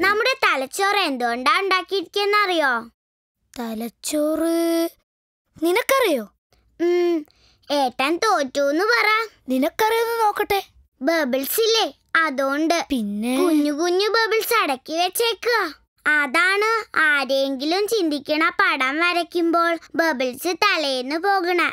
നമ്മുടെ തലച്ചോറ് എന്തുകൊണ്ടാ ഉണ്ടാക്കിയിരിക്കുന്നറിയോ? തലച്ചോറ്? നിനക്കറിയോ? ഏട്ടൻ തോറ്റു തോറ്റൂന്ന് പറ. നിനക്കറിയോന്ന് നോക്കട്ടെ. ബബിൾസ് ഇല്ലേ? അതുകൊണ്ട് പിന്നെ? കുഞ്ഞു കുഞ്ഞു ബബിൾസ് അടക്കി വെച്ചേക്കുക. അതാണ് ആരെങ്കിലും ചിന്തിക്കണ പടം വരയ്ക്കുമ്പോൾ ബബിൾസ് തലേന്ന് പോകണ